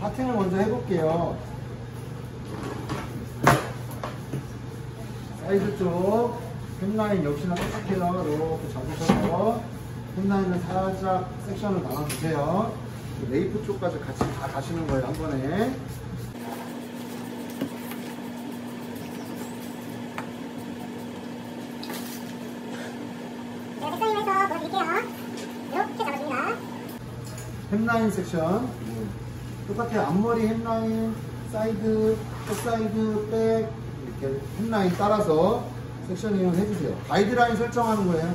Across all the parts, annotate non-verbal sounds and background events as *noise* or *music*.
parting을 먼저 해볼게요. 사이드 쪽 hemline 역시나 똑같아요. 이렇게 잡으셔서 hemline을 살짝 섹션을 나눠주세요. nape 쪽까지 같이 다 가시는 거예요, 한 번에. 이렇게 잡아줍니다. hemline 섹션 똑같아요 앞머리 hemline 사이드 back side back 이렇게 hemline 따라서 sectioning을 해주세요. 가이드라인 설정하는 거예요.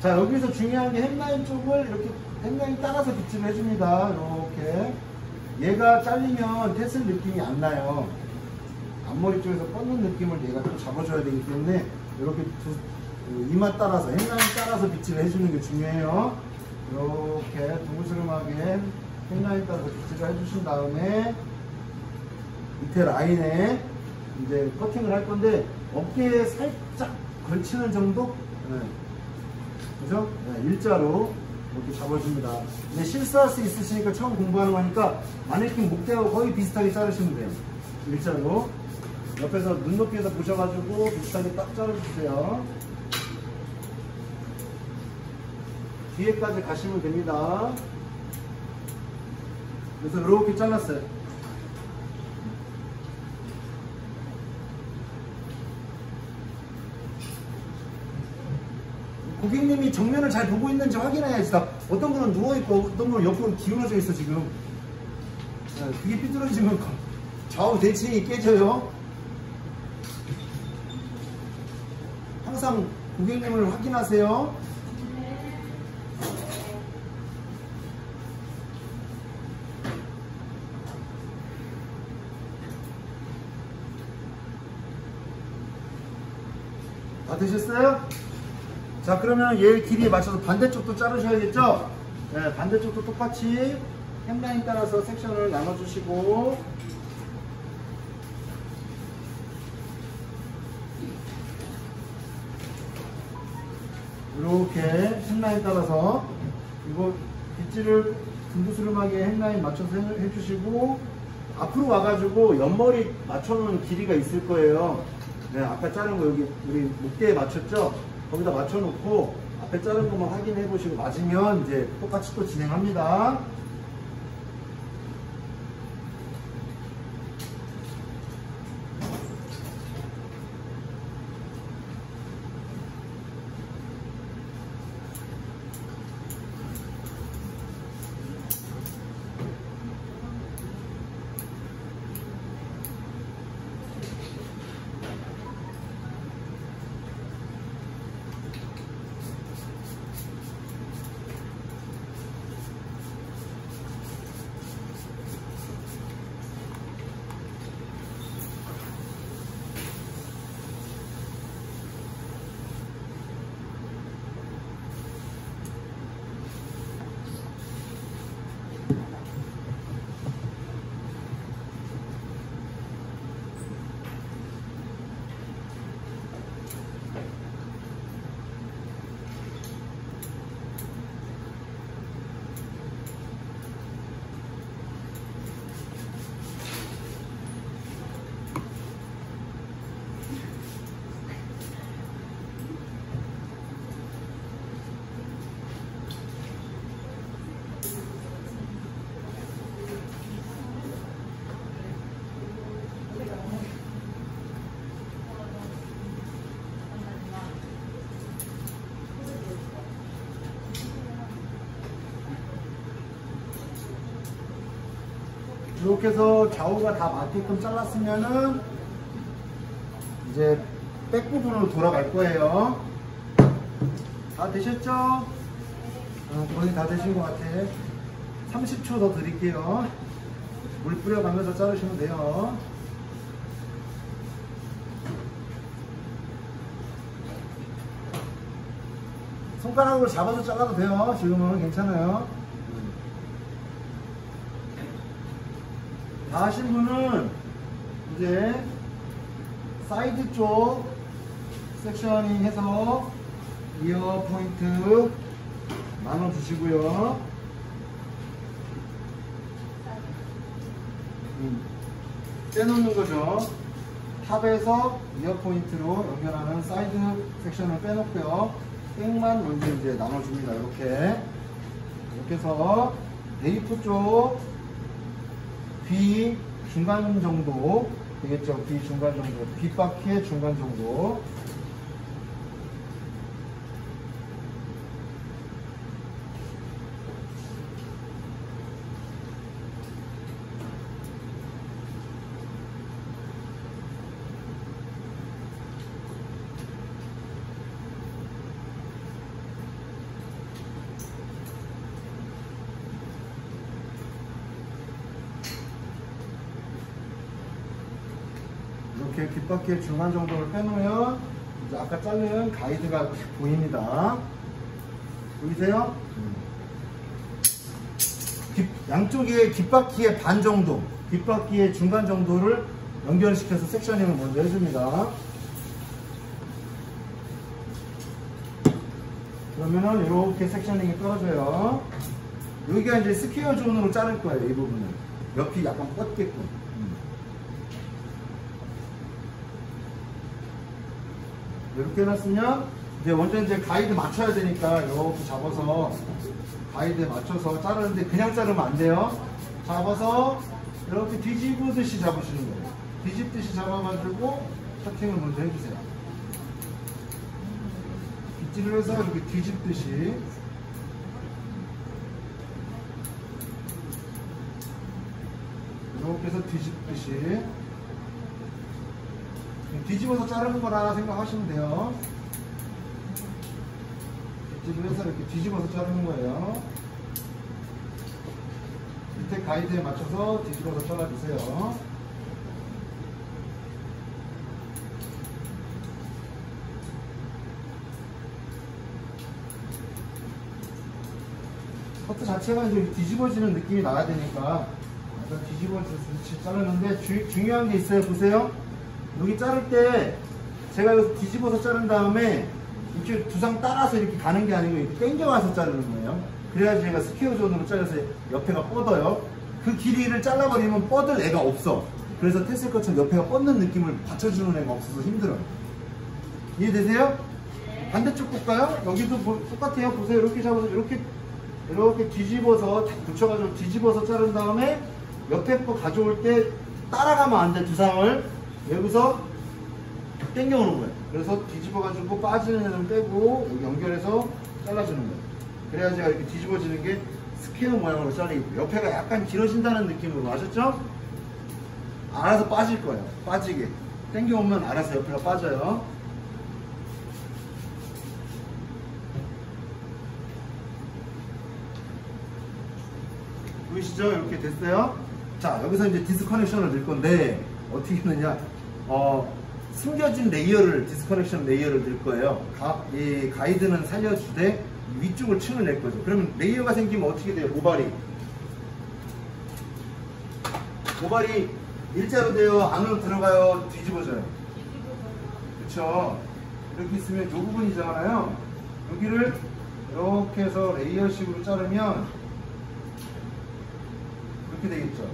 자 여기서 중요한 게 hemline 쪽을 이렇게 hemline 따라서 빗질을 해줍니다. 이렇게. 얘가 잘리면 tassel 느낌이 안 나요. 앞머리 쪽에서 뻗는 느낌을 얘가 좀 잡아줘야 되기 때문에 이렇게 두, 그 이마 따라서 햄라인 따라서 빗질을 해주는 게 중요해요. 이렇게 둥글스름하게 햄라인 따라서 빗질을 해주신 다음에 밑에 라인에 이제 커팅을 할 건데 어깨에 살짝 걸치는 정도? 네. 그죠? 네, 일자로 이렇게 잡아줍니다. 근데 실수할 수 있으시니까 처음 공부하는 거니까 마네킹 목대하고 거의 비슷하게 자르시면 돼요. 일자로. 옆에서 눈높이에서 보셔가지고 비슷하게 딱 자르주세요. 뒤에까지 가시면 됩니다. 그래서 이렇게 잘랐어요. 고객님이 정면을 잘 보고 있는지 확인해야지. 다 어떤 분은 누워있고 어떤 분은 옆으로 기울어져 있어 지금. 네, 그게 삐뚤어지면 좌우 대칭이 깨져요. 항상 고객님을 확인하세요. 되셨어요? 자 그러면 얘 길이에 맞춰서 반대쪽도 자르셔야겠죠? 네, 반대쪽도 똑같이 햄라인 따라서 섹션을 나눠주시고 이렇게 햄라인 따라서 이거 빗질을 둥두스름하게 햄라인 맞춰서 해- 해주시고 앞으로 와가지고 옆머리 맞춰놓은 길이가 있을 거예요. 네, 아까 자른 거 여기 우리 목대에 맞췄죠? 거기다 맞춰놓고 앞에 자른 것만 확인해 보시고 맞으면 이제 똑같이 또 진행합니다. 이렇게 해서 좌우가 다 맞게끔 잘랐으면은 이제 백 부분으로 돌아갈 거예요. 다 되셨죠? 어, 거의 다 되신 것 같아. 30초 더 드릴게요. 물 뿌려가면서 자르시면 돼요. 손가락으로 잡아서 잘라도 돼요. 지금은 괜찮아요. 다 하신 분은 이제 사이드 쪽 sectioning 해서 ear point 나눠 주시고요. 음, 빼놓는 거죠. top에서 ear point로 연결하는 사이드 섹션을 빼놓고요. back만 먼저 이제 나눠줍니다. 이렇게 이렇게 해서 네이프 쪽 B 중간 정도 되겠죠. B 중간 정도, 뒷바퀴의 중간 정도. 이렇게 중간 정도를 빼놓으면 이제 아까 자른 가이드가 딱 보입니다. 보이세요? 귓- 양쪽에 귓바퀴의 반 정도, 귓바퀴의 중간 정도를 연결시켜서 sectioning을 먼저 해줍니다. 그러면은 이렇게 sectioning이 떨어져요. 여기가 이제 square zone으로 자를 거예요, 이 부분은. 옆이 약간 뻗게끔. 음. 이렇게 해놨으면 이제 먼저 이제 가이드 맞춰야 되니까 이렇게 잡아서 가이드에 맞춰서 자르는데 그냥 자르면 안 돼요. 잡아서 이렇게 뒤집듯이 잡으시는 거예요. 뒤집듯이 잡아가지고 커팅을 먼저 해주세요. 빗질을 해서 이렇게 뒤집듯이 이렇게 해서 뒤집듯이 뒤집어서 자르는 거라 생각하시면 돼요. 빗질을 해서 이렇게 뒤집어서 자르는 거예요. 밑에 가이드에 맞춰서 뒤집어서 잘라주세요. 커트 자체가 이제 뒤집어지는 느낌이 나야 되니까 약간 뒤집어지듯이 자르는데 주, 중요한 게 있어요. 보세요. 여기 자를 때 제가 여기서 뒤집어서 자른 다음에 이렇게 두상 따라서 이렇게 가는 게 아니고 이렇게 당겨와서 자르는 거예요. 그래야지 제가 square zone으로 잘라서 옆에가 뻗어요. 그 길이를 잘라버리면 뻗을 애가 없어. 그래서 tassel cut처럼 옆에가 뻗는 느낌을 받쳐주는 애가 없어서 힘들어요. 이해되세요? 반대쪽 볼까요? 여기도 보- 똑같아요. 보세요. 이렇게 잡아서 이렇게 이렇게 뒤집어서 탁 붙여가지고 뒤집어서 자른 다음에 옆에 거 가져올 때 따라가면 안 돼. 두상을 여기서 당겨오는 거예요. 그래서 뒤집어가지고 빠지는 애는 빼고 연결해서 잘라주는 거예요. 그래야 제가 이렇게 뒤집어지는 게 square 모양으로 잘리고 옆에가 약간 길어진다는 느낌으로 아셨죠? 알아서 빠질 거예요. 빠지게. 당겨오면 알아서 옆에가 빠져요. 보이시죠? 이렇게 됐어요. 자, 여기서 이제 disconnection을 넣을 건데, 어떻게 했느냐. 어, 숨겨진 layer를, disconnection layer를 넣을 거예요. 가, 이 가이드는 살려주되, 위쪽을 층을 낼 거죠. 그러면 layer가 생기면 어떻게 돼요? 모발이. 모발이 일자로 돼요? 안으로 들어가요? 뒤집어져요? 그쵸? 이렇게 있으면 이 부분이잖아요. 여기를 이렇게 해서 레이어식으로 자르면 이렇게 되겠죠.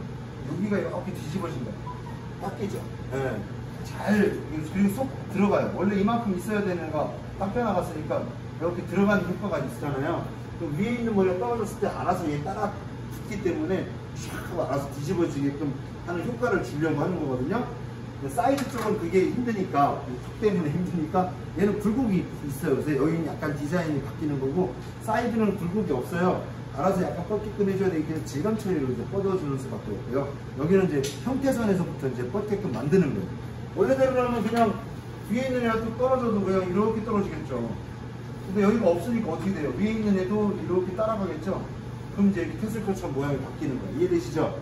여기가 이렇게 뒤집어진다. 깎이죠. 예. 잘, 그리고 쏙 들어가요. 원래 이만큼 있어야 되는 거딱 빼나갔으니까 이렇게 들어가는 효과가 있잖아요. 그 위에 있는 머리가 떨어졌을 때 알아서 얘 따라 붙기 때문에 샥 알아서 뒤집어지게끔 하는 효과를 주려고 하는 거거든요. 사이드 쪽은 그게 힘드니까, 턱 때문에 힘드니까 얘는 굴곡이 있어요. 그래서 여기는 약간 디자인이 바뀌는 거고, 사이드는 굴곡이 없어요. 알아서 약간 뻗게끔 해줘야 되기 질감 처리로 이제 뻗어주는 수밖에 없고요. 여기는 이제 형태선에서부터 이제 뻗게끔 만드는 거예요. 원래대로라면 그냥 위에 있는 애가 또 떨어져도 그냥 이렇게 떨어지겠죠. 근데 여기가 없으니까 어떻게 돼요? 위에 있는 애도 이렇게 따라가겠죠? 그럼 이제 tassel cut처럼 모양이 바뀌는 거예요. 이해되시죠?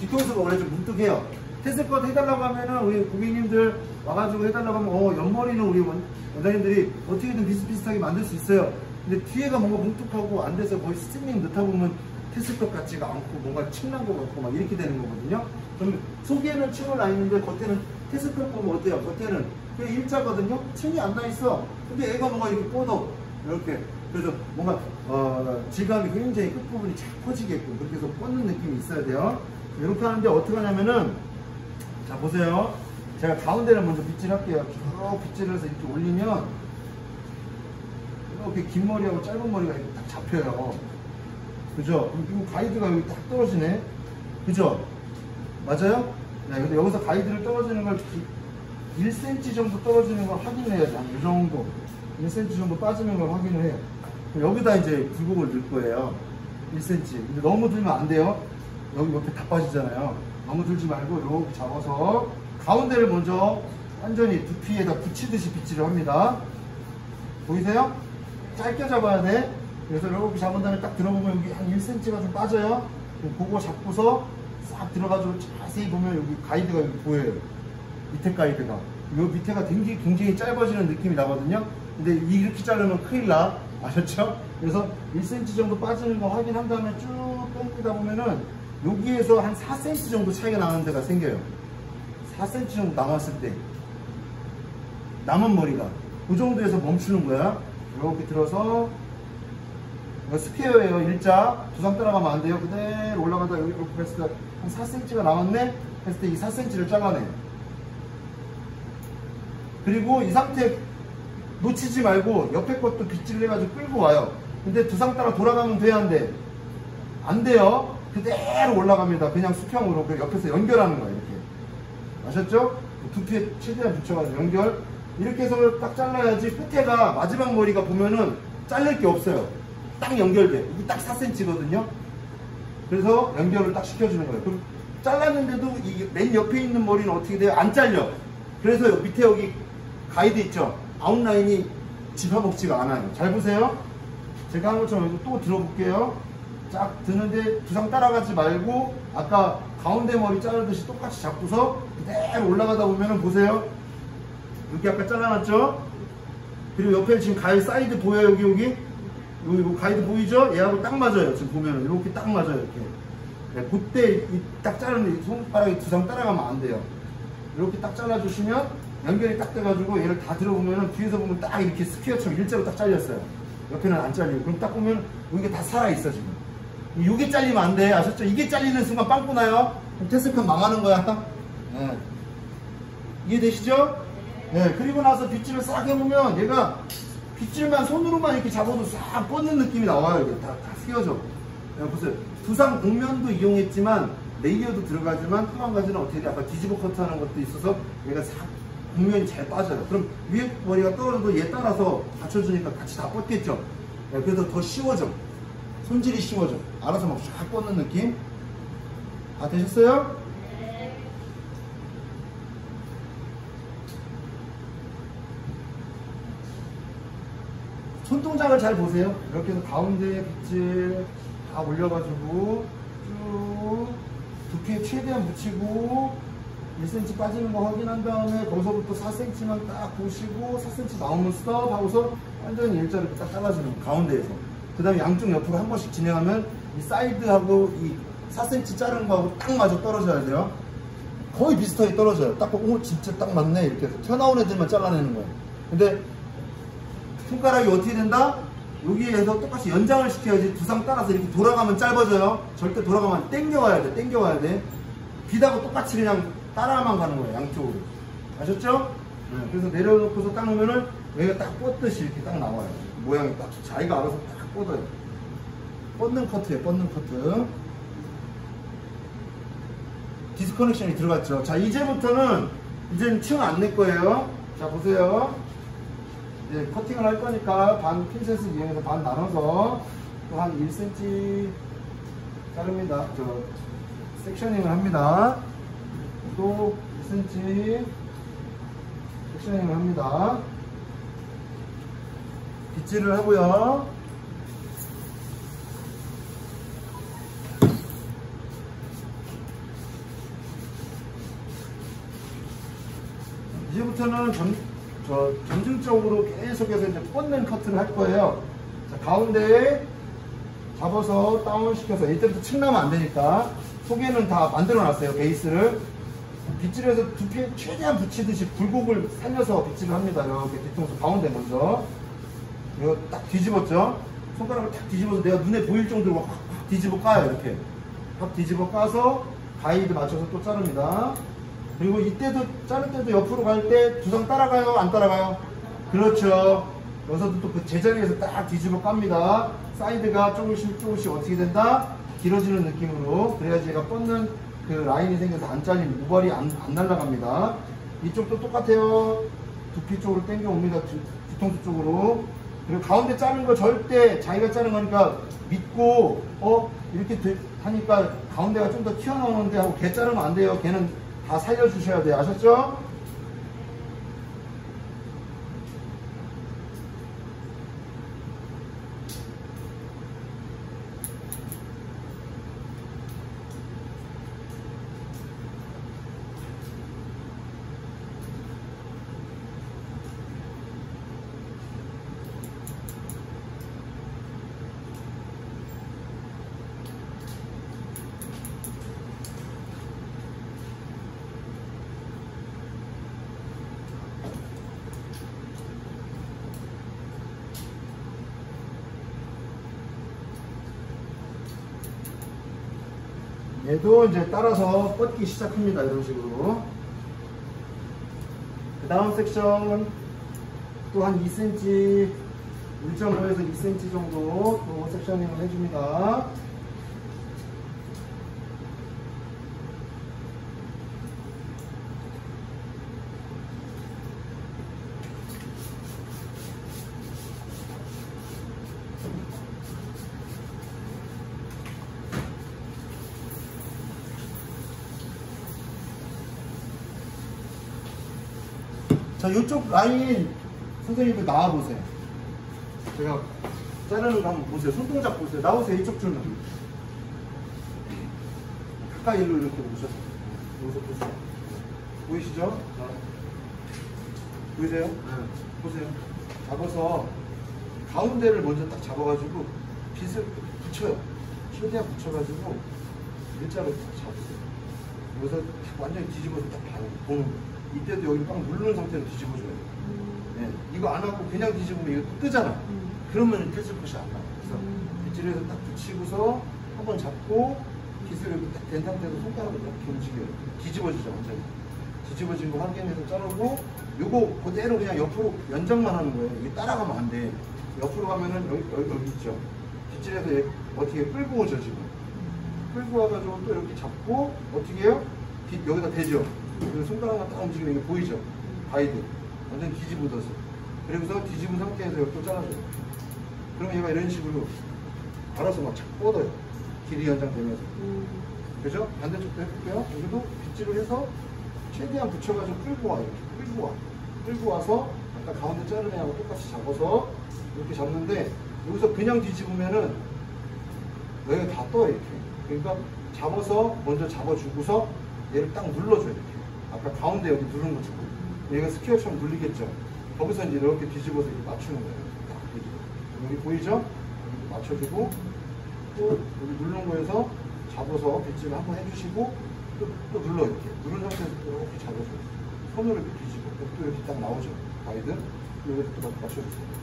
뒤통수가 원래 좀 뭉뚝해요. tassel cut 해달라고 하면은 우리 고객님들 와가지고 해달라고 하면 어, 옆머리는 우리 원- 원장님들이 어떻게든 비슷비슷하게 만들 수 있어요. 근데 뒤에가 뭔가 뭉툭하고 안 돼서 거의 스트링 넣다 보면 tassel cut 같지가 않고 뭔가 층난 것 같고 막 이렇게 되는 거거든요. 그러면 속에는 층을 나 있는데 겉에는 tassel cut 보면 어때요? 겉에는 그냥 일자거든요. 층이 안 나 있어. 근데 애가 뭔가 이렇게 뻗어. 이렇게. 그래서 뭔가 어, 질감이 굉장히 끝부분이 잘 퍼지게끔 그렇게 해서 뻗는 느낌이 있어야 돼요. 이렇게 하는데 어떻게 하냐면은 자 보세요. 제가 가운데를 먼저 빗질 할게요. 쭉 빗질을 해서 이렇게 올리면 이렇게 긴 머리하고 짧은 머리가 이렇게 딱 잡혀요. 그죠? 이 가이드가 여기 딱 떨어지네. 그죠? 맞아요? 네, 근데 여기서 가이드를 떨어지는 걸 1cm 정도 떨어지는 걸 확인해야지. 한이 정도. 1cm 정도 빠지는 걸 확인을 해요. 여기다 이제 굴곡을 넣을 거예요. 1cm. 근데 너무 들면 안 돼요. 여기 옆에 다 빠지잖아요. 너무 들지 말고 이렇게 잡아서 가운데를 먼저 완전히 두피에다 붙이듯이 빗질을 합니다. 보이세요? 짧게 잡아야 돼. 그래서 이렇게 잡은 다음에 딱 들어보면 여기 한 1cm가 좀 빠져요. 그거 잡고서 싹 들어가지고 자세히 보면 여기 가이드가 여기 보여요. 밑에 가이드가. 이 밑에가 굉장히, 굉장히 짧아지는 느낌이 나거든요. 근데 이렇게 자르면 큰일 나. 아셨죠? 그래서 1cm 정도 빠지는 거 확인한 다음에 쭉 당기다 보면은 여기에서 한 4cm 정도 차이가 나는 데가 생겨요. 4cm 정도 남았을 때. 남은 머리가. 그 정도에서 멈추는 거야. 이렇게 들어서 스퀘어예요 일자 두상 따라가면 안 돼요 그대로 올라가다 여기 이렇게 했을 때 한 4cm가 남았네? 했을 때 이 4cm를 잘라내 그리고 이 상태 놓치지 말고 옆에 것도 빗질 해가지고 끌고 와요. 근데 두상 따라 돌아가면 돼야 한대 안 돼요. 그대로 올라갑니다. 그냥 수평으로 그 옆에서 연결하는 거예요 이렇게. 아셨죠? 두피에 최대한 붙여가지고 연결. 이렇게 해서 딱 잘라야지 끝에가 마지막 머리가 보면은 잘릴 게 없어요. 딱 연결돼. 이게 딱 4cm거든요. 그래서 연결을 딱 시켜주는 거예요. 그럼 잘랐는데도 이 맨 옆에 있는 머리는 어떻게 돼요? 안 잘려. 그래서 밑에 여기 가이드 있죠? 아웃라인이 집어먹지가 않아요. 잘 보세요. 제가 한 것처럼 또 들어볼게요. 쫙 드는데 두상 따라가지 말고 아까 가운데 머리 자르듯이 똑같이 잡고서 그대로 올라가다 보면은 보세요. 여기 아까 잘라놨죠? 그리고 옆에 지금 가위 사이드 보여요 여기 여기? 이거 가이드 보이죠? 얘하고 딱 맞아요. 지금 보면은 이렇게 딱 맞아요. 이렇게. 네, 그때 이딱 자르는데 손가락이 두상 따라가면 안 돼요. 이렇게 딱 잘라주시면 연결이 딱 돼가지고 얘를 다 들어보면은 뒤에서 보면 딱 이렇게 square처럼 일자로 딱 잘렸어요. 옆에는 안 잘리고. 그럼 딱 보면 이게 다 살아있어 지금. 이게 잘리면 안 돼. 아셨죠? 이게 잘리는 순간 빵꾸 나요. 그럼 tassel cut 망하는 거야. *laughs* 네. 이해되시죠? 네. 그리고 나서 빗질을 싹 해보면 얘가 빗질만 손으로만 이렇게 잡아도 싹 뻗는 느낌이 나와요. 이게 다, 다. 야, 보세요. 두상 곡면도 이용했지만 레이어도 들어가지만 또 한 가지는 어떻게 돼? 아까 뒤집어 커트하는 것도 있어서 얘가 싹 곡면이 잘 빠져요. 그럼 위에 머리가 떨어져도 얘 따라서 받쳐주니까 같이 다 뻗겠죠. 야, 그래서 더 쉬워져. 손질이 쉬워져. 알아서 막 쫙 뻗는 느낌. 다 되셨어요? 손 동작을 잘 보세요. 이렇게 해서 가운데 빗질 다 올려가지고 쭉 두피에 최대한 붙이고 1cm 빠지는 거 확인한 다음에 거기서부터 4cm만 딱 보시고 4cm 나오면 스톱 하고서 완전히 일자로 딱 잘라주는 거, 가운데에서. 그 다음에 양쪽 옆으로 한 번씩 진행하면 이 사이드하고 이 4cm 자른 거하고 딱 맞아 떨어져야 돼요. 거의 비슷하게 떨어져요. 딱 보고 오 진짜 딱 맞네. 이렇게 해서 튀어나온 애들만 잘라내는 거예요. 근데 손가락이 어떻게 된다? 여기에서 똑같이 연장을 시켜야지 두상 따라서 이렇게 돌아가면 짧아져요. 절대 돌아가면 땡겨와야 돼. 땡겨와야 돼. 비다고 똑같이 그냥 따라만 가는 거예요. 양쪽으로. 아셨죠? 네, 그래서 내려놓고서 딱 놓으면은 여기가 딱 뻗듯이 이렇게 딱 나와요. 모양이 딱 자기가 알아서 딱 뻗어요. 뻗는 커트예요. 뻗는 커트. disconnection이 들어갔죠. 자 이제부터는 이제는 층 안 낼 거예요. 자 보세요. 이제 커팅을 할 거니까 반 핀셋을 이용해서 반 나눠서 또 한 1cm 자릅니다. 저 sectioning을 합니다. 또 1cm 섹셔닝을 합니다. 빗질을 하고요. 이제부터는 점, 저 점진적으로 계속해서 이제 뻗는 커트를 할 거예요. 자, 가운데에 잡아서 다운시켜서 이때부터 층 나면 안 되니까 속에는 다 만들어 놨어요. 베이스를. 빗질해서 두피에 최대한 붙이듯이 굴곡을 살려서 빗질을 합니다. 이렇게 뒤통수 가운데 먼저. 이거 딱 뒤집었죠? 손가락을 딱 뒤집어서 내가 눈에 보일 정도로 확, 확 뒤집어 까요. 이렇게. 확 뒤집어 까서 가이드 맞춰서 또 자릅니다. 그리고 이때도 자를 때도 옆으로 갈 때 두상 따라가요? 안 따라가요? 그렇죠. 여기서도 또 그 제자리에서 딱 뒤집어 깝니다. 사이드가 조금씩 조금씩 어떻게 된다? 길어지는 느낌으로 그래야지 얘가 뻗는 그 라인이 생겨서 안 잘리는 모발이 안, 안 날아갑니다. 이쪽도 똑같아요. 두피 쪽으로 당겨 옵니다. 뒤- 뒤통수 쪽으로. 그리고 가운데 자른 거 절대 자기가 자른 거니까 믿고 어 이렇게 되- 하니까 가운데가 좀 더 튀어나오는데 하고 걔 자르면 안 돼요. 걔는 다 살려주셔야 돼요. 아셨죠? 얘도 이제 따라서 뻗기 시작합니다. 이런 식으로. 그 다음 섹션 또 한 2cm, 1.5에서 2cm 정도 또 섹셔닝을 해줍니다. 자, 이쪽 라인 선생님들 나와보세요. 제가 자르는 거 한번 보세요. 손동작 보세요. 나오세요. 이쪽 줄만. 가까이 일로 이렇게 오셔서. 여기서 보세요. 보이시죠? 보이세요? 보세요. 잡아서 가운데를 먼저 딱 잡아가지고 빗을 붙여요. 최대한 붙여가지고 일자로 딱 잡으세요. 여기서 딱 완전히 뒤집어서 딱 봐요. 보는 거. 이때도 여기 딱 누르는 상태로 뒤집어줘야 돼요. 네. 이거 안 하고 그냥 뒤집으면 이거 뜨잖아. 그러면 테슬컷이 안 나와. 그래서 빗질에서 딱 붙이고서 한 번 잡고 빗을 여기 딱된 상태에서 손가락을 이렇게 움직여요. 뒤집어지죠, 완전히. 뒤집어진 거 확인해서 자르고 요거 그대로 그냥 옆으로 연장만 하는 거예요. 이게 따라가면 안 돼. 옆으로 가면은 여기, 여기, 여기 있죠. 빗질에서 얘 어떻게 끌고 오죠, 지금. 끌고 와가지고 또 이렇게 잡고 어떻게 해요? 뒤- 여기다 대죠. 손가락만 딱 움직이는 게 보이죠? 가이드. 완전 뒤집어져서. 그리고서 뒤집은 상태에서 또 잘라줘요. 그럼 얘가 이런 식으로 알아서 막 착 뻗어요. 길이 연장되면서. 그죠? 반대쪽도 해볼게요. 여기도 빗질을 해서 최대한 붙여가지고 끌고 와요. 이렇게 끌고 와. 끌고 와서 아까 가운데 자른 애하고 똑같이 잡아서 이렇게 잡는데 여기서 그냥 뒤집으면은 여기가 다 떠요 이렇게. 그러니까 잡아서 먼저 잡아주고서 얘를 딱 눌러줘요 이렇게. 아까 가운데 여기 누른 것처럼. 얘가 스퀘어처럼 눌리겠죠. 거기서 이제 이렇게 뒤집어서 이렇게 맞추는 거예요. 여기 보이죠? 여기 맞춰주고 또 여기 누른 거에서 잡아서 빗질을 한번 해주시고 또, 또 눌러 이렇게 누른 상태에서 또 이렇게 잡아줘요. 손으로 이렇게 뒤집어. 또 이렇게 딱 나오죠. 가이드. 여기서 또 맞춰주세요.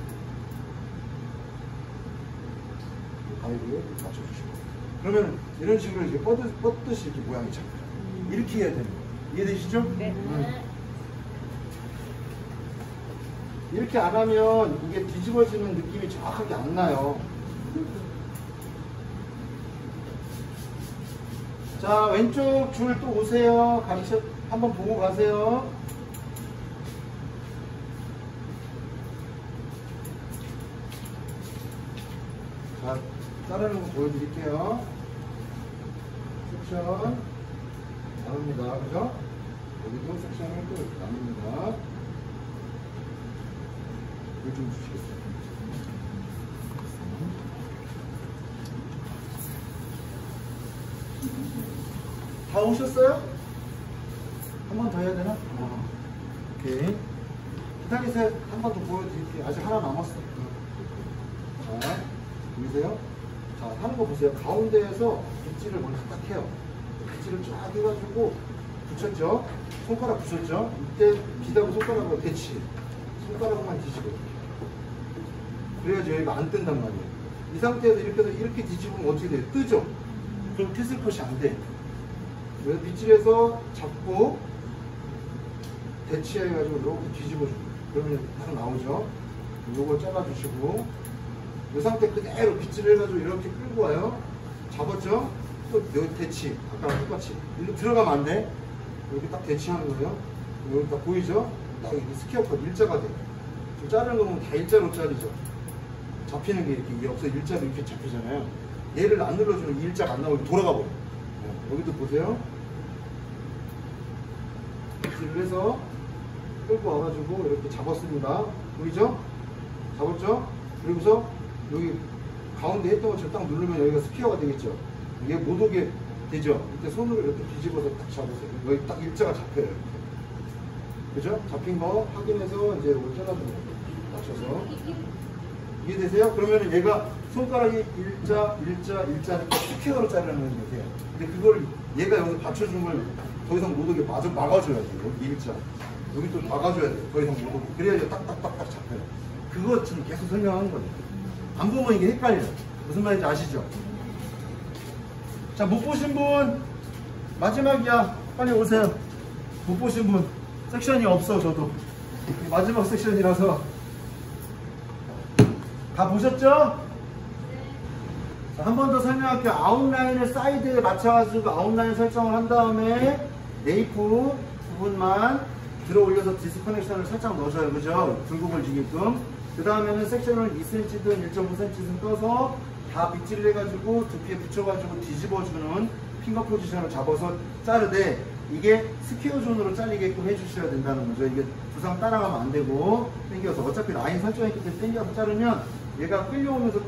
이렇게 맞춰주시고 그러면 이런 식으로 이렇게 뻗듯, 뻗듯이 이렇게 모양이 잡혀요 이렇게 해야 됩니다 이해되시죠? 네. 음. 이렇게 안 하면 이게 뒤집어지는 느낌이 정확하게 안 나요 자 왼쪽 줄 또 오세요 가르쳐 한번 보고 가세요 자, 자르는 거 보여드릴게요. 섹션 나눕니다. 그죠? 여기도 섹션을 또 나눕니다. 이거 좀 주시겠어요? 다 오셨어요? 한 번 더 해야 되나? 어. 오케이. 기다리세요. 한 번 더 보여드릴게요. 아직 하나 남았어. 자, 보이세요? 자, 하는 거 보세요. 가운데에서 빗질을 먼저 딱 해요. 빗질을 쫙 해가지고 붙였죠? 손가락 붙였죠? 이때 비다고 손가락으로 대치. 손가락만 뒤집어. 그래야지 여기가 안 뜬단 말이에요. 이 상태에서 이렇게 해서 이렇게 뒤집으면 어떻게 돼요? 뜨죠? 그럼 tassel cut이 안 돼. 그래서 빗질해서 잡고 대치해가지고 이렇게 뒤집어주고 그러면 딱 나오죠. 요걸 잘라주시고 이 상태 그대로 빗질 해가지고 이렇게 끌고 와요. 잡았죠? 또 대치 아까랑 똑같이 일로 들어가면 안 돼. 여기 딱 대치하는 거예요. 여기 딱 보이죠? 딱 이게 square cut 일자가 돼. 지금 자르는 거 보면 다 일자로 자르죠. 잡히는 게 이렇게 없어 일자로 이렇게 잡히잖아요. 얘를 안 눌러주면 이 일자가 안 나오고 돌아가 버려. 네, 여기도 보세요. 해서 끌고 와가지고 이렇게 잡았습니다. 보이죠? 잡았죠? 그리고서 여기 가운데 했던 것처럼 딱 누르면 여기가 스피어가 되겠죠? 이게 못 오게 되죠? 이때 손으로 이렇게 뒤집어서 딱 잡으세요. 여기 딱 일자가 잡혀요. 이렇게. 그죠? 잡힌 거 확인해서 이제 이걸 잘라주는 거예요. 맞춰서. 이해되세요? 그러면 얘가 손가락이 일자, 일자, 일자 이렇게 square로 자르는 거세요. 근데 그걸 얘가 여기서 받쳐준 걸더 이상 못 오게 마저 막아줘야 돼요. 일자. 여기 또 막아줘야 돼요. 더 이상 못 오게. 그래야지 딱딱딱딱 잡혀요. 그거 지금 계속 설명하는 거예요. 안 보면 이게 헷갈려요. 무슨 말인지 아시죠? 자, 못 보신 분, 마지막이야. 빨리 오세요. 못 보신 분, section이 없어, 저도. 마지막 section이라서. 다 보셨죠? 한 번 더 설명할게요. 아웃라인을 사이드에 맞춰가지고 아웃라인 설정을 한 다음에 nape 부분만 들어 올려서 disconnection을 살짝 넣어줘요. 그죠? 굴곡을 주게끔. 그 다음에는 section을 2cm든 1.5cm든 떠서 다 빗질을 해가지고 두피에 붙여가지고 뒤집어주는 finger position을 잡아서 자르되 이게 square zone으로 잘리게끔 해주셔야 된다는 거죠. 이게 두상 따라가면 안 되고 당겨서 어차피 라인 설정했기 때문에 당겨서 자르면 얘가 끌려오면서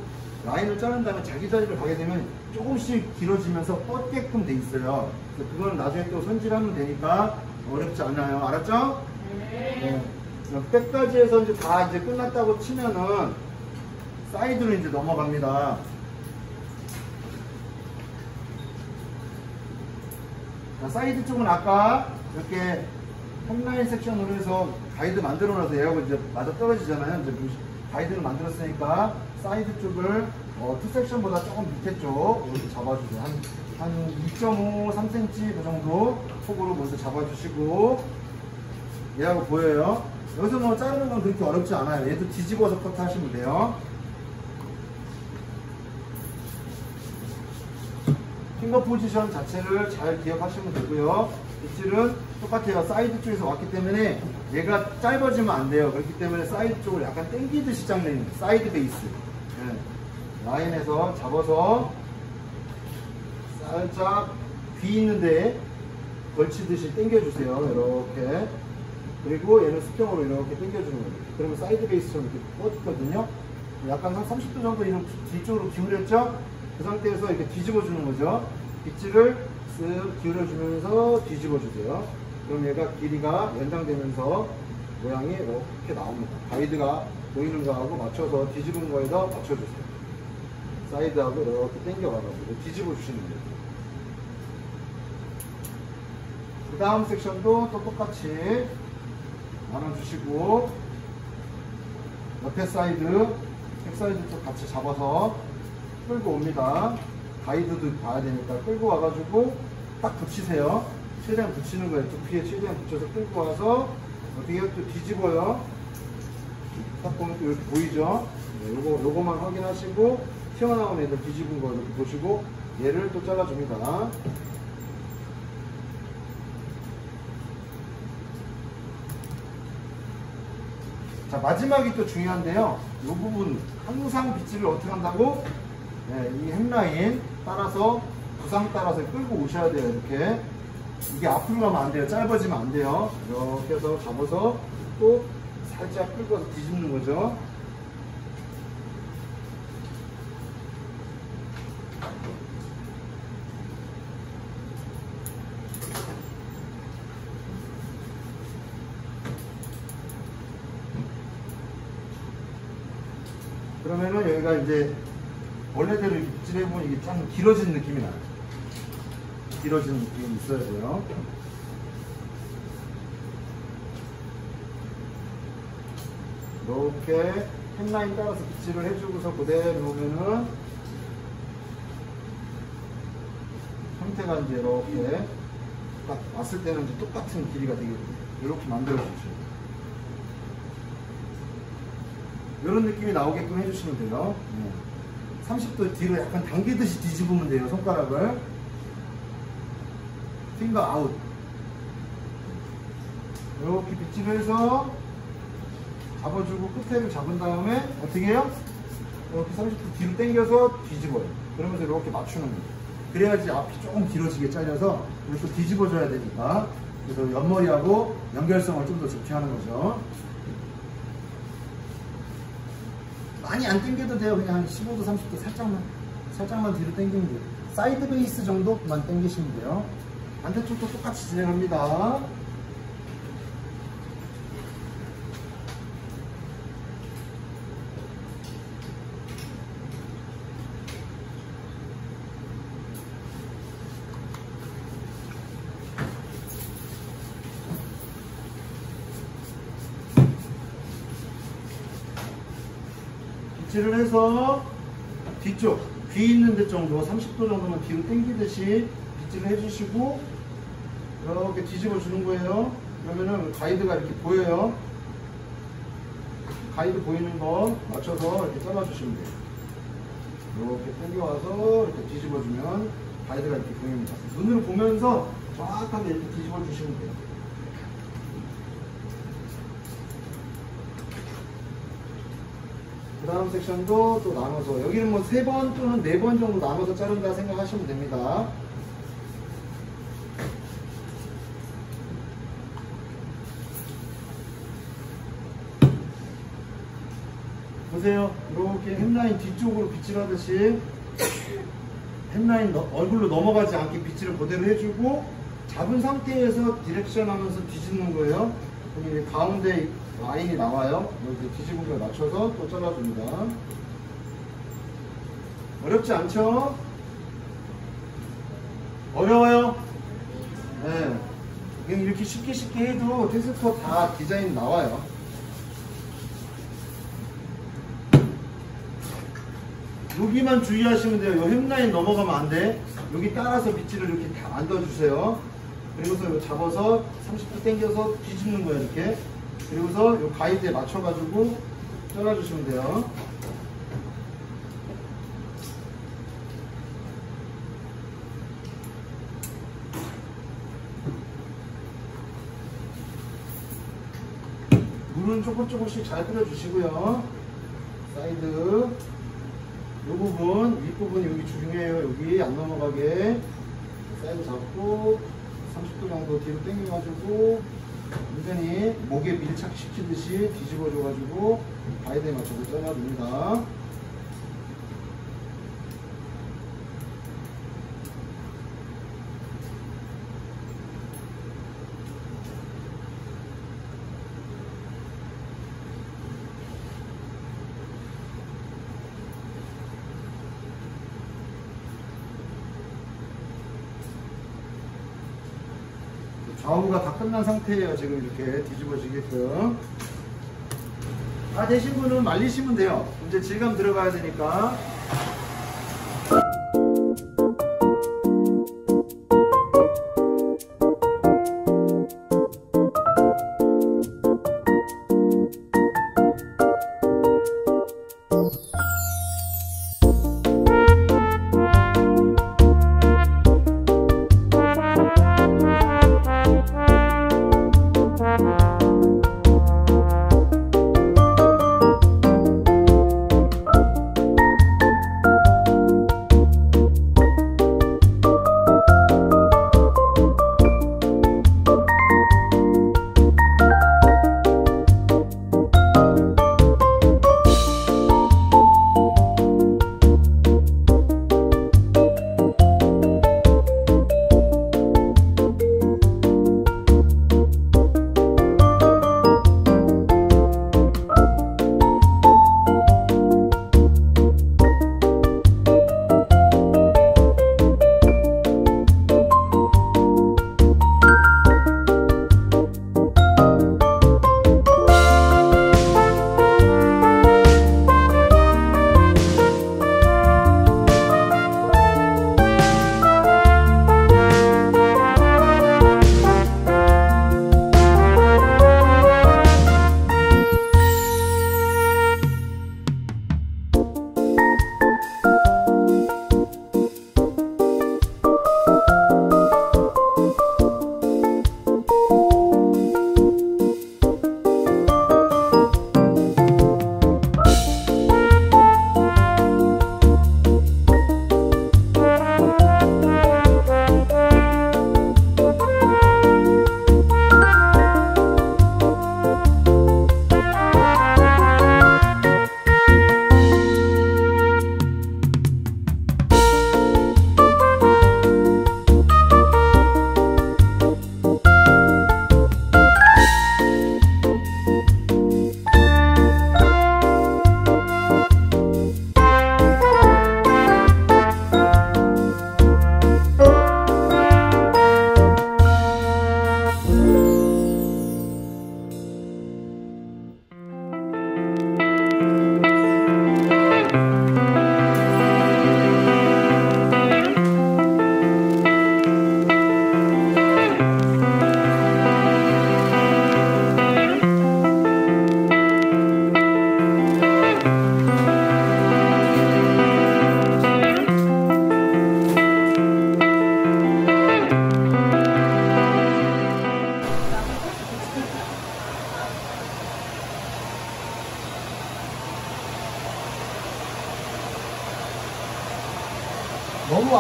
라인을 자른 다음에 자기 자리를 가게 되면 조금씩 길어지면서 뻗게끔 돼 있어요. 그건 나중에 또 손질하면 되니까 어렵지 않아요. 알았죠? 네. back까지 해서 이제 다 이제 끝났다고 치면은 사이드로 이제 넘어갑니다. 자, 사이드 쪽은 아까 이렇게 hemline section으로 해서 가이드 만들어놔서 얘하고 이제 맞아 떨어지잖아요. 이제 가이드를 만들었으니까 사이드 쪽을 어, two section보다 조금 밑에 쪽 이렇게 잡아주세요. 한, 한 2.5, 3cm 그 정도 폭으로 먼저 잡아주시고 얘하고 보여요. 여기서 뭐 자르는 건 그렇게 어렵지 않아요. 얘도 뒤집어서 커트 하시면 돼요. finger position 자체를 잘 기억하시면 되고요. 빗질은 똑같아요. 사이드 쪽에서 왔기 때문에 얘가 짧아지면 안 돼요. 그렇기 때문에 사이드 쪽을 약간 당기듯이 잡는 side base. 예. 라인에서 잡아서 살짝 귀 있는데 걸치듯이 당겨주세요. 이렇게. 그리고 얘는 수평으로 이렇게 당겨주는 거예요. 그러면 side base처럼 이렇게 뻗거든요. 약간 한 30도 정도 이런 뒤쪽으로 기울였죠? 그 상태에서 이렇게 뒤집어 주는 거죠. 빗질을 쓱 기울여 주면서 뒤집어 주세요. 그럼 얘가 길이가 연장되면서 모양이 이렇게 나옵니다. 가이드가 보이는 거하고 맞춰서 뒤집은 거에다 맞춰주세요. 사이드하고 이렇게 당겨가지고 뒤집어 주시는 거예요. 그 다음 섹션도 또 똑같이 나눠주시고 옆에 사이드, back side 쪽 같이 잡아서 끌고 옵니다. 가이드도 봐야 되니까 끌고 와가지고 딱 붙이세요. 최대한 붙이는 거예요. 두피에 최대한 붙여서 끌고 와서 어떻게 또 뒤집어요. 딱 보면 또 이렇게 보이죠? 네, 요거, 요거만 확인하시고 튀어나온 애들 뒤집은 거 이렇게 보시고 얘를 또 잘라줍니다. 자 마지막이 또 중요한데요. 이 부분 항상 빗질을 어떻게 한다고? 네, 이 햄라인 따라서 부상 따라서 끌고 오셔야 돼요. 이렇게 이게 앞으로 가면 안 돼요. 짧아지면 안 돼요. 이렇게 해서 잡아서 또 살짝 끌고 뒤집는 거죠. 그러면은 여기가 이제 원래대로 이렇게 빗질해보면 이게 좀 길어진 느낌이 나요. 길어진 느낌이 있어야 돼요. 이렇게 햄라인 따라서 빗질을 해주고서 그대로 놓으면은 형태가 이제 이렇게 왔을 때는 이제 똑같은 길이가 되게 이렇게 만들어주죠. 이런 느낌이 나오게끔 해주시면 돼요. 네. 30도 뒤로 약간 당기듯이 뒤집으면 돼요, 손가락을. 핑거 아웃. 이렇게 빗질을 해서 잡아주고 끝에를 잡은 다음에 어떻게 해요? 이렇게 30도 뒤로 당겨서 뒤집어요. 그러면서 이렇게 맞추는 거예요. 그래야지 앞이 조금 길어지게 잘려서 우리 또 뒤집어줘야 되니까 그래서 옆머리하고 연결성을 좀 더 좋게 하는 거죠. 많이 안 당겨도 돼요. 그냥 한 15도, 30도 살짝만 살짝만 뒤로 당기면 돼요. side base 정도만 당기시면 돼요. 반대쪽도 똑같이 진행합니다. 해서 뒤쪽 귀 있는 데 정도 30도 정도만 뒤로 당기듯이 빗질을 해주시고 이렇게 뒤집어 주는 거예요. 그러면은 가이드가 이렇게 보여요. 가이드 보이는 거 맞춰서 이렇게 잘라 주시면 돼요. 이렇게 당겨와서 이렇게 뒤집어 주면 가이드가 이렇게 보입니다. 눈으로 보면서 정확하게 이렇게 뒤집어 주시면 돼요 그 다음 섹션도 또 나눠서 여기는 뭐 세 번 또는 네 번 정도 나눠서 자른다 생각하시면 됩니다. 보세요. 이렇게 hemline 뒤쪽으로 빗질 하듯이 hemline 너- 얼굴로 넘어가지 않게 빗질을 그대로 해주고 잡은 상태에서 direction 하면서 뒤집는 거예요. 여기 가운데 라인이 나와요. 뒤집은 거에 맞춰서 또 잘라줍니다. 어렵지 않죠? 어려워요? 네. 그냥 이렇게 쉽게 쉽게 해도 테스터 다 디자인 나와요. 여기만 주의하시면 돼요. 요 햄라인 넘어가면 안 돼. 여기 따라서 빗질을 이렇게 다 만들어주세요. 그리고서 잡아서 30도 당겨서 뒤집는 거예요, 이렇게. 그리고서 요 가이드에 맞춰가지고 잘라주시면 돼요. 물은 조금 조금씩 잘 뿌려주시고요. 사이드. 이 부분, 윗부분이 여기 중요해요. 여기 안 넘어가게. 사이드 잡고 30도 정도 뒤로 당겨가지고 완전히 목에 밀착시키듯이 뒤집어줘가지고 가이드에 맞춰서 잘라줍니다. 좌우가 다 끝난 상태예요. 지금 이렇게 뒤집어지게끔. 다 되신 분은 말리시면 돼요. 이제 질감 들어가야 되니까.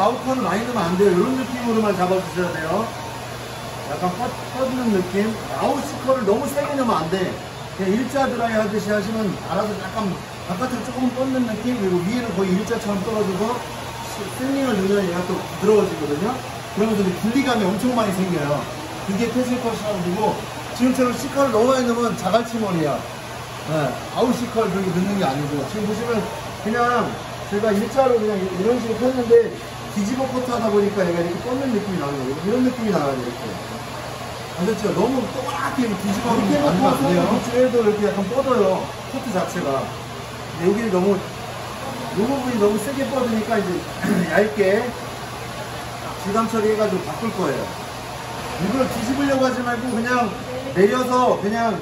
아웃턴을 많이 넣으면 안 돼요. 이런 느낌으로만 잡아주셔야 돼요. 약간 뻗, 뻗는 느낌. out C컬을 너무 세게 넣으면 안 돼. 그냥 일자 드라이 하듯이 하시면 알아서 약간 바깥으로 조금 뻗는 느낌, 그리고 위에는 거의 일자처럼 떨어져서 slicing을 넣으면 얘가 또 부드러워지거든요. 그러면서 분리감이 엄청 많이 생겨요. 그게 tassel cut이라고 그러고, 지금처럼 C컬을 너무 많이 넣으면 자갈치머리야. 네, out C컬을 그렇게 넣는 게 아니고, 지금 보시면 그냥 제가 일자로 그냥 이런 식으로 폈는데, 뒤집어 커트 하다 보니까 얘가 이렇게 뻗는 느낌이 나는 거예요. 이런 느낌이 나야 돼요, 이렇게. 아셨죠? 너무 동그랗게 뒤집어 이렇게 놓고 안 돼요. 뒤에도 이렇게 약간 뻗어요. 커트 자체가. 근데 여기 너무, 이 부분이 너무 세게 뻗으니까 이제 *clears throat* 얇게 질감 처리해가지고 바꿀 거예요. 이걸 뒤집으려고 하지 말고 그냥 내려서 그냥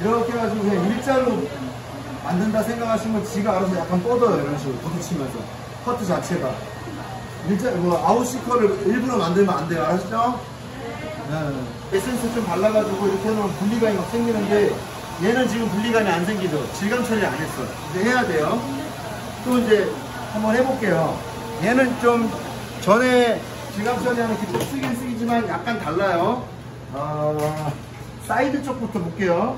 이렇게 해가지고 그냥 일자로 만든다 생각하시면 지가 알아서 약간 뻗어요. 이런 식으로 부딪히면서. 커트 자체가. 일자, 뭐, 아웃시커를 일부러 만들면 안 돼요. 아시죠? 네. 에센스 좀 발라가지고 이렇게 하면 분리감이 막 생기는데 얘는 지금 분리감이 안 생기죠. 질감 처리 안 했어. 이제 해야 돼요. 또 이제 한번 해볼게요. 얘는 좀 전에 질감 처리하는 기법 쓰긴 쓰이지만 약간 달라요. 어, 사이드 쪽부터 볼게요.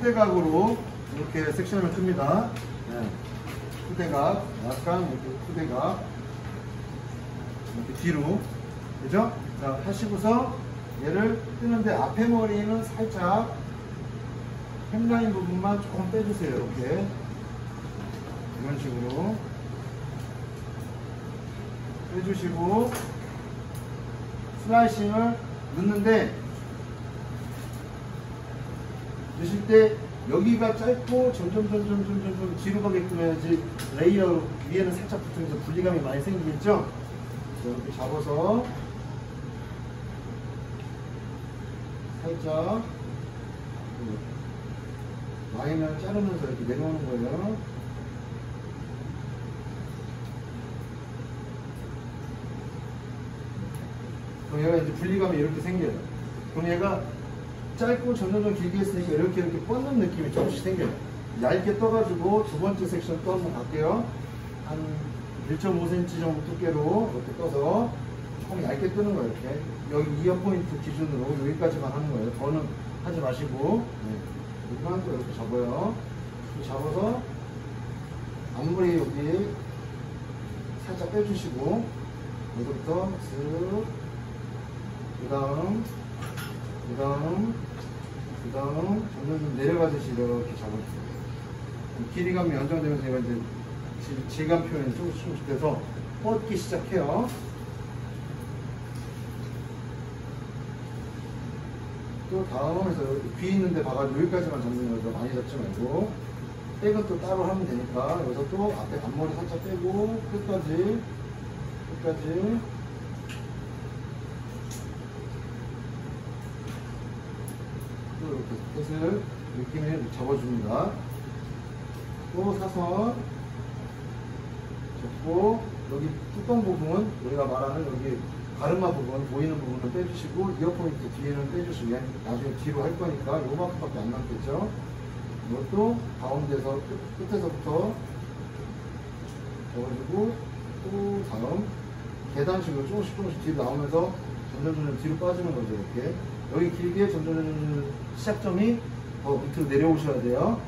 후대각으로 이렇게 섹션을 뜹니다. 네. 후대각, 약간 이렇게 후대각. 이렇게 뒤로. 그죠? 자, 하시고서 얘를 뜨는데 앞에 머리는 살짝 hemline 부분만 조금 빼주세요. 이렇게. 이런 식으로. 빼주시고, slicing을 넣는데, 뜨실 때 여기가 짧고 점점 점 점 점 점 점 뒤로 가게끔 해야지 layer 위에는 살짝 붙으면서 분리감이 많이 생기겠죠? 자, 이렇게 잡아서 살짝 라인을 자르면서 이렇게 내려오는 거예요. 그럼 얘가 이제 분리감이 이렇게 생겨요. 그럼 얘가 짧고 점점점 길게 했으니까 이렇게 이렇게 뻗는 느낌이 조금씩 생겨요. 얇게 떠가지고 두 번째 섹션 또 한번 갈게요. 한 1.5cm 정도 두께로 이렇게 떠서 조금 얇게 뜨는 거예요. 이렇게 여기 이어 포인트 기준으로 여기까지만 하는 거예요. 더는 하지 마시고 네. 이렇게 또 이렇게 접어요. 잡아서 앞머리 여기 살짝 빼주시고 여기부터 쓱그 다음 그 다음, 그 다음, 좀 내려가듯이 이렇게 잡아주세요. 길이감이 연장되면서 얘가 이제 질- 질감 표현이 조금씩 조금씩 돼서 뻗기 시작해요. 또 다음에서 귀 있는데 봐가지고 여기까지만 잡는 거죠. 많이 잡지 말고. 백은 또 따로 하면 되니까 여기서 또 앞에 앞머리 살짝 빼고 끝까지 끝까지 또 이렇게 끝을 느낌을 접어줍니다. 또 사선 접고 여기 뚜껑 부분 우리가 말하는 여기 가르마 부분 보이는 부분을 빼주시고 이어포인트 뒤에는 빼주시고 얘 나중에 뒤로 할 거니까 요만큼밖에 안 남겠죠. 이것도 가운데서 끝, 끝에서부터 접어주고 또 다음 계단식으로 조금씩 조금씩 뒤로 나오면서 점점 점점 뒤로 빠지는 거죠 이렇게 여기 길게 점점 시작점이 더 밑으로 내려오셔야 돼요.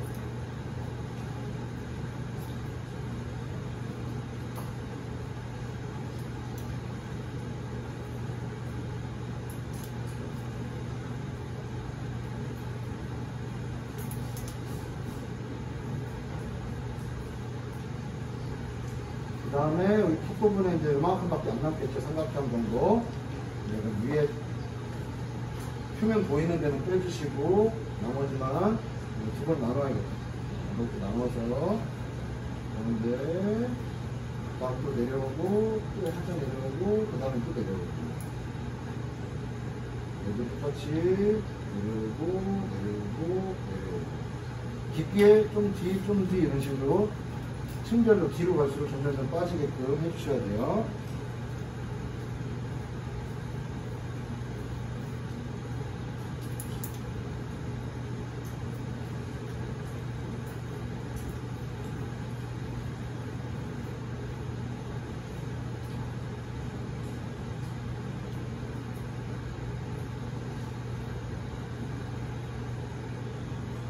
그 다음에 여기 top 부분에 이제 이만큼밖에 안 남겠죠 삼각형 정도 네, 위에 표면 보이는 데는 빼주시고 나머지만 두 번 나눠야겠다. 이렇게 나눠서 가운데 앞으로 내려오고 또 살짝 내려오고 그 다음에 또 내려오고. 여기 똑같이 내려오고 내려오고 내려오고. 깊게 좀 뒤 좀 뒤 이런 식으로 층별로 뒤로 갈수록 점점 점 빠지게끔 해주셔야 돼요.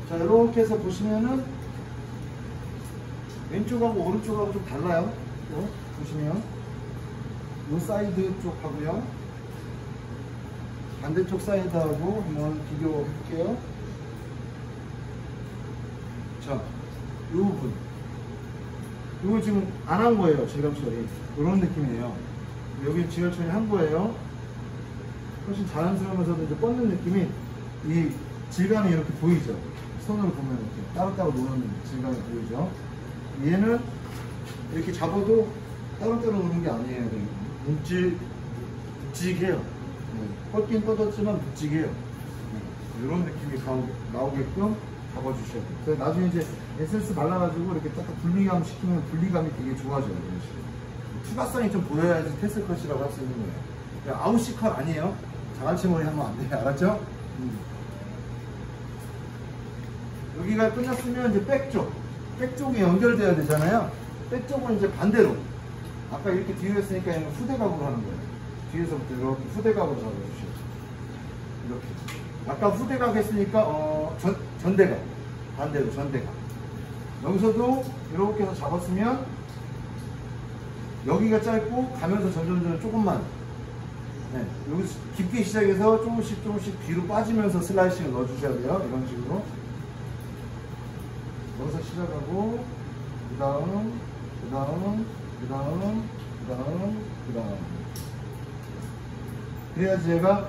자, 이렇게 해서 보시면은 왼쪽하고 오른쪽하고 좀 달라요. 또 보시면 이 사이드 쪽하고요. 반대쪽 사이드하고 한번 비교해 볼게요. 자, 이 부분. 이거 지금 안 한 거예요, 질감 처리. 이런 느낌이에요. 여기 질감 처리 한 거예요. 훨씬 자연스러우면서도 이제 뻗는 느낌이 이 질감이 이렇게 보이죠. 손으로 보면 이렇게 따로따로 노는 질감이 보이죠. 얘는 이렇게 잡아도 따로따로 노는 게 아니에요. 묵직, 묵직해요. 네. 뻗긴 뻗었지만 묵직해요. 네. 이런 느낌이 나오- 나오게끔 잡아주셔야 돼요. 그래서 나중에 이제 에센스 발라가지고 이렇게 딱 분리감 시키면 분리감이 되게 좋아져요. 이런 식으로. 추가성이 좀 보여야지 테슬 컷이라고 할 수 있는 거예요. 아웃시 컷 아니에요. 자갈치 머리 하면 안 돼요. 알았죠? 음. 여기가 끝났으면 이제 백쪽. 백쪽이 연결돼야 되잖아요. 백쪽은 이제 반대로. 아까 이렇게 뒤로 했으니까 이건 후대각으로 하는 거예요. 뒤에서부터 이렇게 후대각으로 잡아주시죠. 이렇게. 아까 후대각 했으니까, 어, 전, 전대각. 반대로 전대각. 여기서도 이렇게 해서 잡았으면 여기가 짧고 가면서 점점점 조금만 네, 여기서 깊게 시작해서 조금씩 조금씩 뒤로 빠지면서 슬라이싱을 넣어주셔야 돼요. 이런 식으로. 여기서 시작하고, 그 다음, 그 다음, 그 다음, 그 다음, 그 다음. 그래야지 얘가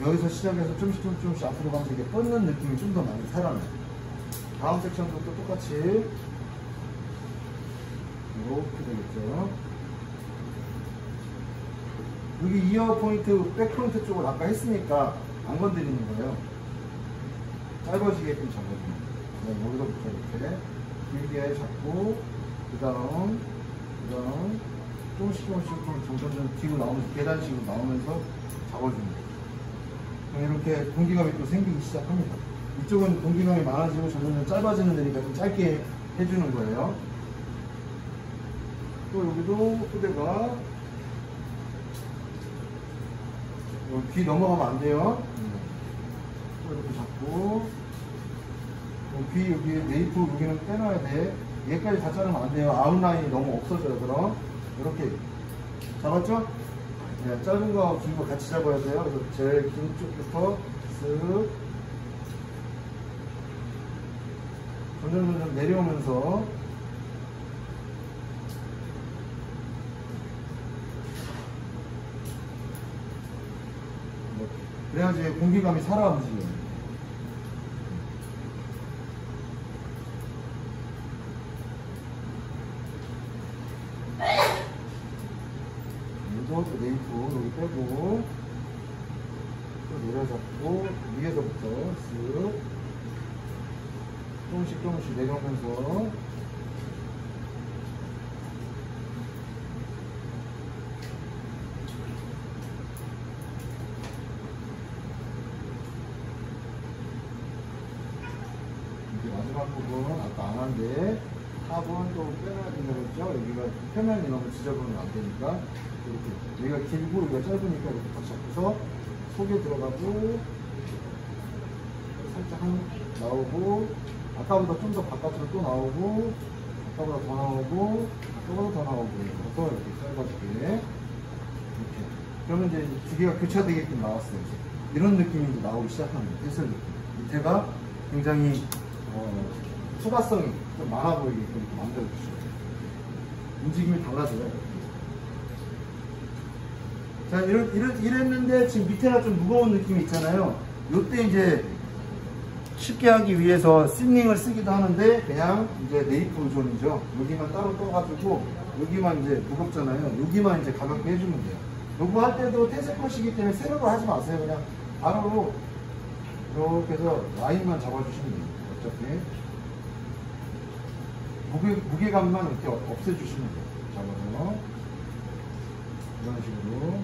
여기서 시작해서 조금씩 조금씩, 조금씩 앞으로 가면서 이게 뻗는 느낌이 좀 더 많이 살아나요. 다음 섹션도 또 똑같이 이렇게 되겠죠. 여기 이어 포인트, 백 포인트 쪽을 아까 했으니까 안 건드리는 거예요. 짧아지게끔 거예요. 네, 여기서부터 이렇게 길게 잡고, 그 다음, 그 다음, 조금씩 조금씩 좀 점점 뒤로 나오면서, 계단식으로 나오면서. 그럼 이렇게 공기감이 또 생기기 시작합니다. 이쪽은 공기감이 많아지고 점점 짧아지는 데니까 좀 짧게 해주는 거예요. 또 여기도 후대가 여기 귀 넘어가면 안 돼요. 또 이렇게 잡고 어, 귀 여기 네이프 여기는 빼놔야 돼. 얘까지 다 자르면 안 돼요. 아웃라인이 너무 없어져요. 그럼 이렇게 잡았죠? 네, 짧은 거하고 긴거 같이 잡아야 돼요. 그래서 제일 긴 쪽부터 쓱 점점 점점 내려오면서. 그래야지 공기감이 살아 움직여요. 네이프 여기 빼고. 또 내려잡고 위에서부터 쓱. 조금씩 조금씩 내려오면서. 이제 마지막 부분 아까 안 한데 탑은 또 빼놔야 된다고 했죠? 여기가 표면이 너무 지저분하면 안 되니까. 이렇게. 여기가 길고 여기가 짧으니까 이렇게 딱 잡고서 속에 들어가고 살짝 한 나오고 아까보다 좀 더 바깥으로 또 나오고 아까보다 더 나오고 아까보다 더 나오고. 또 이렇게 짧아지게. 이렇게. 그러면 이제 두 개가 교차되게끔 나왔어요 이제. 이런 느낌이 나오기 시작합니다. 햇살 느낌. 밑에가 굉장히 어, 추가성이 좀 많아 보이게끔 이렇게 만들어주셔요 움직임이 달라져요 자, 이렇, 이렇, 이랬는데 지금 밑에가 좀 무거운 느낌이 있잖아요. 요때 이제 쉽게 하기 위해서 싱링을 쓰기도 하는데 그냥 이제 nape zone이죠. 여기만 따로 떠가지고 여기만 이제 무겁잖아요. 여기만 이제 가볍게 해주면 돼요. 요거 할 때도 tassel cut이기 때문에 세로로 하지 마세요. 그냥 바로 이렇게 해서 라인만 잡아주시면 돼요. 어차피 무게, 무게감만 이렇게 없애주시면 돼요. 잡아서 이런 식으로.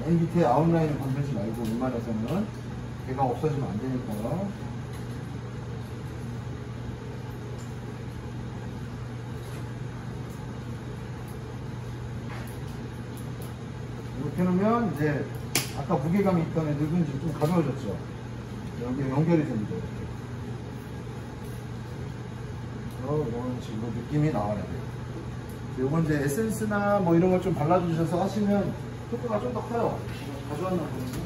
맨 밑에 아웃라인을 건들지 말고 웬만해서는 걔가 없어지면 안 되니까 이렇게 놓으면 이제 아까 무게감이 있던 애들은 이제 좀 가벼워졌죠. 여기 연결이 됩니다. 이런 식으로 느낌이 나와야 돼요. 요건 이제 에센스나 뭐 이런 걸 좀 발라주셔서 하시면 효과가 좀 더 커요. 가져왔나 보는데.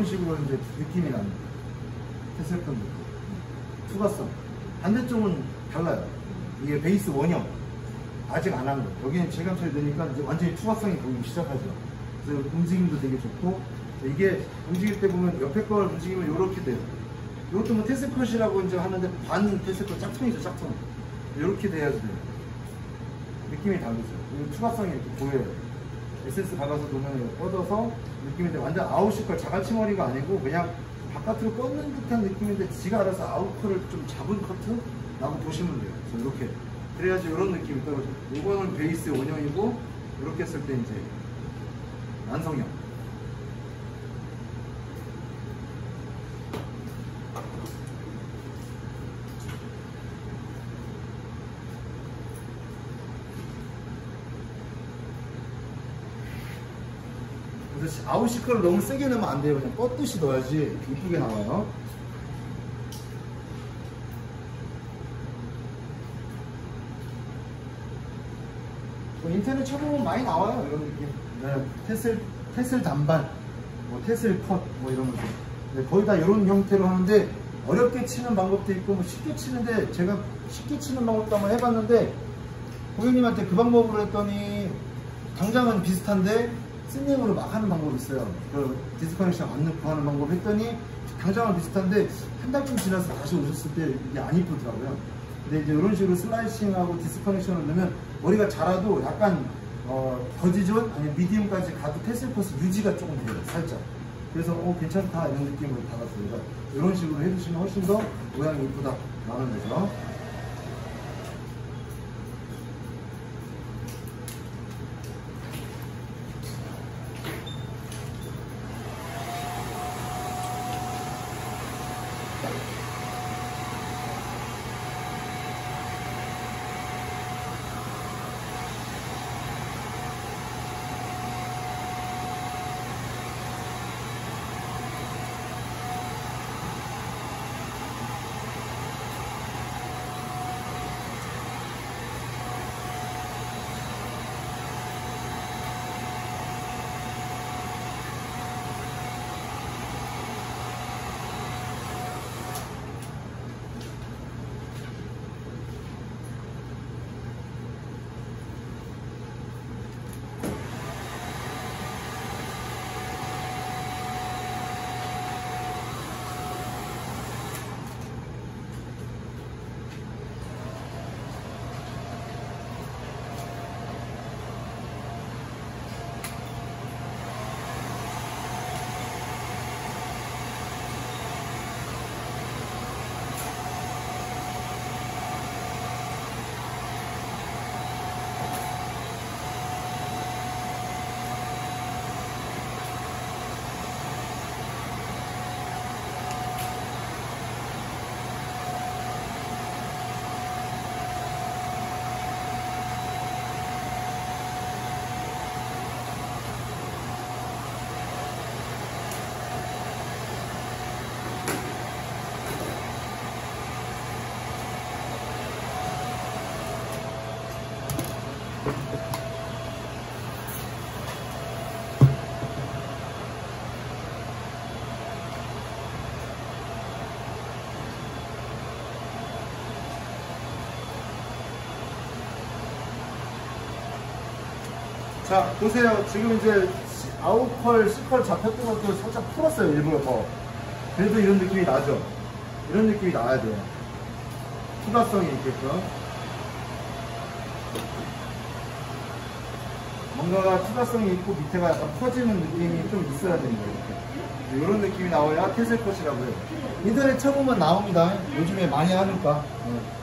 자, 이런 식으로 이제 느낌이 납니다. 테슬컨 느낌. 투과성. 반대쪽은 달라요. 이게 베이스 원형. 아직 안 한 거. 여기는 질감 처리 되니까 이제 완전히 투과성이 보이기 시작하죠. 그래서 움직임도 되게 좋고, 이게 움직일 때 보면 옆에 걸 움직이면 이렇게 돼요. 이것도 뭐 테슬컷이라고 이제 하는데 반 테슬컷 짝퉁이죠, 짝퉁. 이렇게 돼야지 돼요. 느낌이 다르죠. 이 투과성이 이렇게 보여요. 에센스 발라서 놓으면 뻗어서 느낌인데 완전 아웃시컬 자갈치 머리가 아니고 그냥 바깥으로 뻗는 듯한 느낌인데 지가 알아서 아웃컬을 좀 잡은 커트 라고 보시면 돼요. 그래서 이렇게 그래야지 이런 느낌이 떨어져요. 이거는 베이스 원형이고 이렇게 했을 때 이제 완성형. 그래서 아웃시 컬을 너무 세게 넣으면 안 돼요. 그냥 뻗듯이 넣어야지 이쁘게 나와요. 뭐 인터넷 쳐보면 많이 나와요. 이런 느낌. 네, 테슬, 테슬 단발, 뭐 테슬 컷, 뭐 이런 것들. 네, 거의 다 이런 형태로 하는데 어렵게 치는 방법도 있고 뭐 쉽게 치는데 제가 쉽게 치는 방법도 한번 해봤는데 고객님한테 그 방법으로 했더니 당장은 비슷한데 스님으로 막 하는 방법이 있어요. 그 disconnection 안 넣고 하는 방법 했더니 당장은 비슷한데 한 달쯤 지나서 다시 오셨을 때 이게 안 이쁘더라고요. 근데 이제 이런 식으로 slicing하고 disconnection을 넣으면 머리가 자라도 약간 어, 거지존 아니면 medium까지 가도 tassel cut 유지가 조금 돼요. 살짝. 그래서 어 괜찮다 이런 느낌으로. 그러니까 이런 식으로 해주시면 훨씬 더 모양이 이쁘다 나는 거죠. 자, 보세요. 지금 이제 아웃컬, C컬 잡혔던 것도 살짝 풀었어요, 일부러 더. 그래도 이런 느낌이 나죠? 이런 느낌이 나야 돼요. 추가성이 있게끔. 뭔가가 추가성이 있고 밑에가 약간 퍼지는 느낌이 좀 있어야 됩니다, 이렇게. 이런 느낌이 나와야 테슬 컷이라고 해요. 인터넷 쳐보면 나옵니다. 요즘에 많이 하니까. 네.